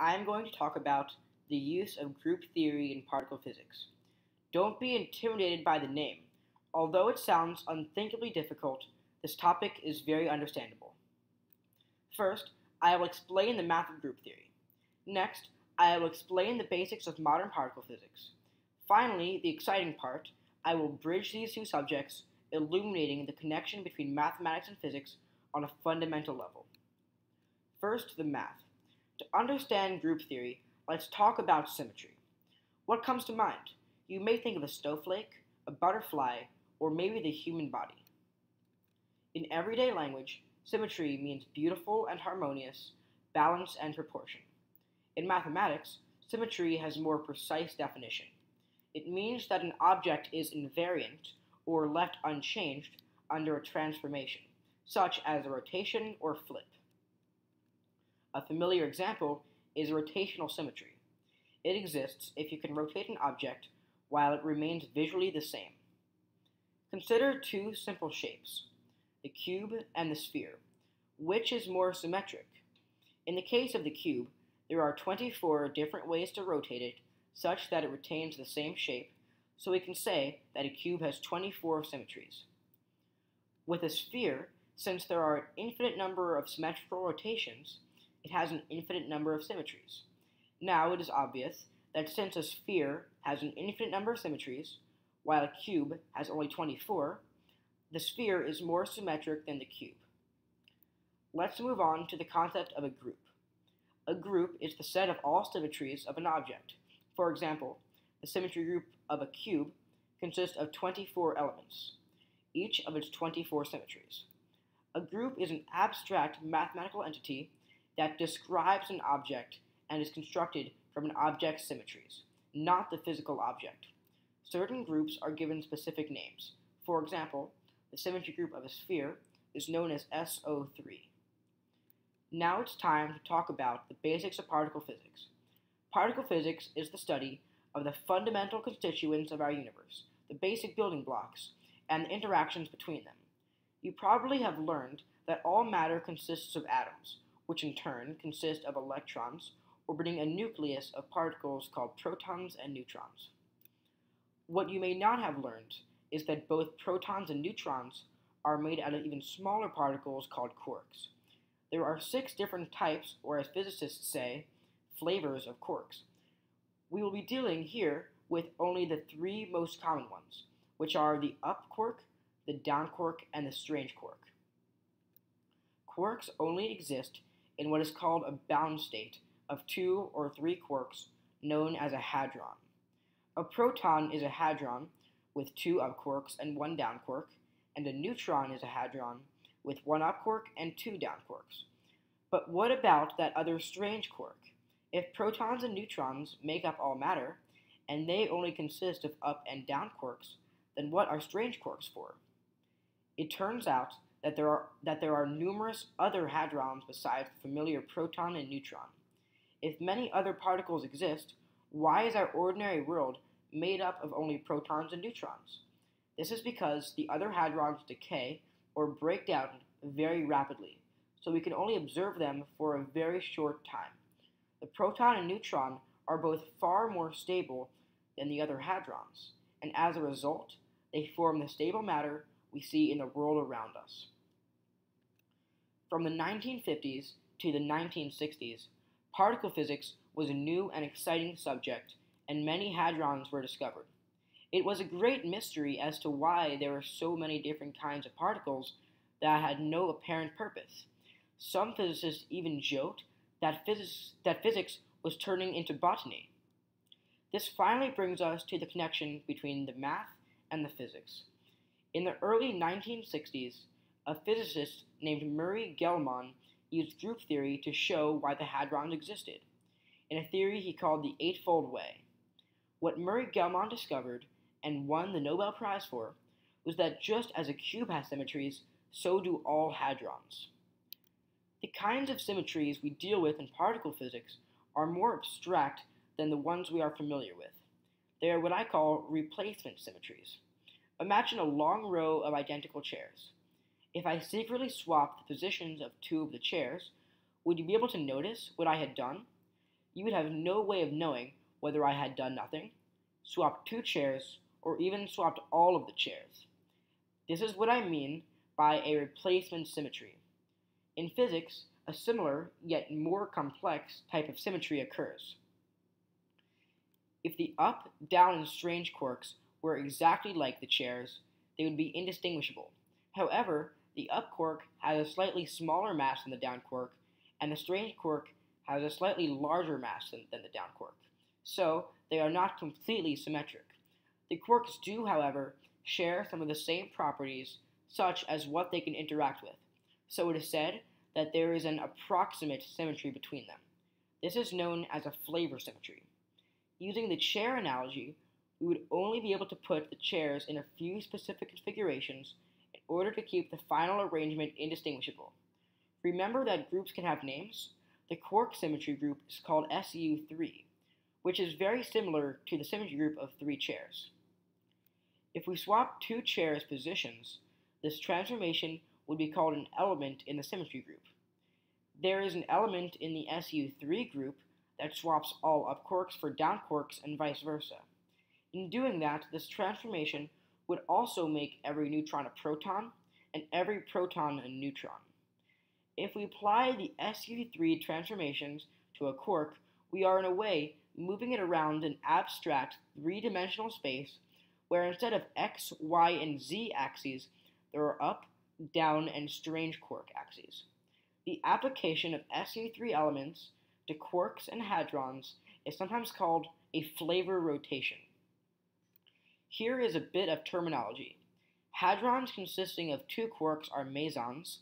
I am going to talk about the use of group theory in particle physics. Don't be intimidated by the name. Although it sounds unthinkably difficult, this topic is very understandable. First, I will explain the math of group theory. Next, I will explain the basics of modern particle physics. Finally, the exciting part, I will bridge these two subjects, illuminating the connection between mathematics and physics on a fundamental level. First, the math. To understand group theory, let's talk about symmetry. What comes to mind? You may think of a snowflake, a butterfly, or maybe the human body. In everyday language, symmetry means beautiful and harmonious, balance and proportion. In mathematics, symmetry has more precise definition. It means that an object is invariant or left unchanged under a transformation, such as a rotation or flip. A familiar example is rotational symmetry. It exists if you can rotate an object while it remains visually the same. Consider two simple shapes, the cube and the sphere. Which is more symmetric? In the case of the cube, there are 24 different ways to rotate it such that it retains the same shape, so we can say that a cube has 24 symmetries. With a sphere, since there are an infinite number of symmetrical rotations, it has an infinite number of symmetries. Now it is obvious that since a sphere has an infinite number of symmetries, while a cube has only 24, the sphere is more symmetric than the cube. Let's move on to the concept of a group. A group is the set of all symmetries of an object. For example, the symmetry group of a cube consists of 24 elements, each of its 24 symmetries. A group is an abstract mathematical entity that describes an object and is constructed from an object's symmetries, not the physical object. Certain groups are given specific names. For example, the symmetry group of a sphere is known as SO3. Now it's time to talk about the basics of particle physics. Particle physics is the study of the fundamental constituents of our universe, the basic building blocks, and the interactions between them. You probably have learned that all matter consists of atoms, which in turn consist of electrons orbiting a nucleus of particles called protons and neutrons. What you may not have learned is that both protons and neutrons are made out of even smaller particles called quarks. There are six different types, or as physicists say, flavors of quarks. We will be dealing here with only the three most common ones, which are the up quark, the down quark, and the strange quark. Quarks only exist in what is called a bound state of two or three quarks known as a hadron. A proton is a hadron with two up quarks and one down quark, and a neutron is a hadron with one up quark and two down quarks. But what about that other strange quark? If protons and neutrons make up all matter, and they only consist of up and down quarks, then what are strange quarks for? It turns out that there are that there are numerous other hadrons besides the familiar proton and neutron. If many other particles exist, why is our ordinary world made up of only protons and neutrons? This is because the other hadrons decay or break down very rapidly, so we can only observe them for a very short time. The proton and neutron are both far more stable than the other hadrons, and as a result, they form the stable matter we see in the world around us. From the 1950s to the 1960s, particle physics was a new and exciting subject, and many hadrons were discovered. It was a great mystery as to why there were so many different kinds of particles that had no apparent purpose. Some physicists even joked that, that physics was turning into botany. This finally brings us to the connection between the math and the physics. In the early 1960s, a physicist named Murray Gell-Mann used group theory to show why the hadrons existed, in a theory he called the Eightfold Way. What Murray Gell-Mann discovered, and won the Nobel Prize for, was that just as a cube has symmetries, so do all hadrons. The kinds of symmetries we deal with in particle physics are more abstract than the ones we are familiar with. They are what I call replacement symmetries. Imagine a long row of identical chairs. If I secretly swapped the positions of two of the chairs, would you be able to notice what I had done? you would have no way of knowing whether I had done nothing, swapped two chairs, or even swapped all of the chairs. This is what I mean by a replacement symmetry. In physics, a similar, yet more complex, type of symmetry occurs. If the up, down, and strange quarks were exactly like the chairs, they would be indistinguishable. However, the up quark has a slightly smaller mass than the down quark, and the strange quark has a slightly larger mass than, than the down quark. So, they are not completely symmetric. The quarks do, however, share some of the same properties, such as what they can interact with. So it is said that there is an approximate symmetry between them. This is known as a flavor symmetry. Using the chair analogy, we would only be able to put the chairs in a few specific configurations in order to keep the final arrangement indistinguishable. Remember that groups can have names? The quark symmetry group is called SU3, which is very similar to the symmetry group of three chairs. If we swap two chairs positions, this transformation would be called an element in the symmetry group. There is an element in the SU3 group that swaps all up quarks for down quarks and vice versa. In doing that, this transformation would also make every neutron a proton and every proton a neutron. If we apply the SU3 transformations to a quark, we are in a way moving it around an abstract three-dimensional space where instead of x, y, and z axes, there are up, down, and strange quark axes. The application of SU3 elements to quarks and hadrons is sometimes called a flavor rotation. Here is a bit of terminology. Hadrons consisting of two quarks are mesons,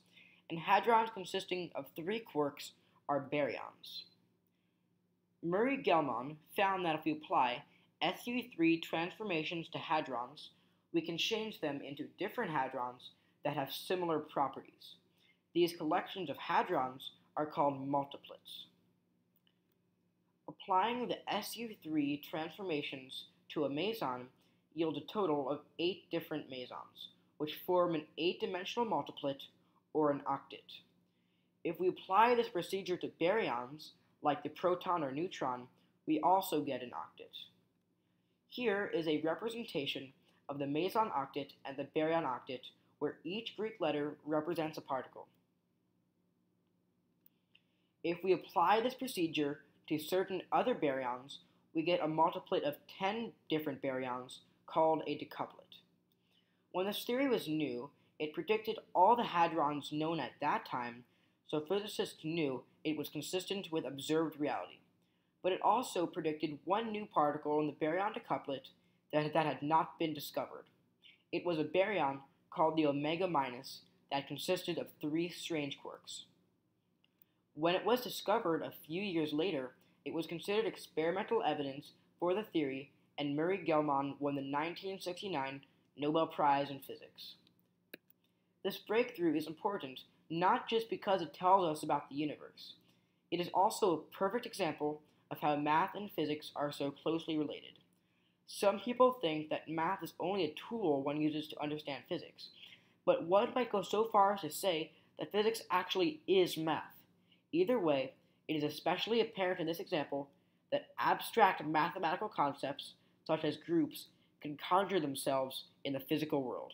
and hadrons consisting of three quarks are baryons. Murray-Gell-Mann found that if we apply SU3 transformations to hadrons, we can change them into different hadrons that have similar properties. These collections of hadrons are called multiplets. Applying the SU3 transformations to a meson yields a total of eight different mesons, which form an eight-dimensional multiplet or an octet. If we apply this procedure to baryons, like the proton or neutron, we also get an octet. Here is a representation of the meson octet and the baryon octet, where each Greek letter represents a particle. If we apply this procedure to certain other baryons, we get a multiplet of 10 different baryons called a decuplet. When this theory was new, it predicted all the hadrons known at that time, so physicists knew it was consistent with observed reality but it also predicted one new particle in the baryon decuplet that, that had not been discovered. It was a baryon called the omega minus that consisted of three strange quarks. When it was discovered a few years later, it was considered experimental evidence for the theory, and Murray-Gell-Mann won the 1969 Nobel Prize in Physics. This breakthrough is important not just because it tells us about the universe. It is also a perfect example of how math and physics are so closely related. Some people think that math is only a tool one uses to understand physics, but one might go so far as to say that physics actually is math. Either way, it is especially apparent in this example that abstract mathematical concepts, such as groups, can conjure themselves in the physical world.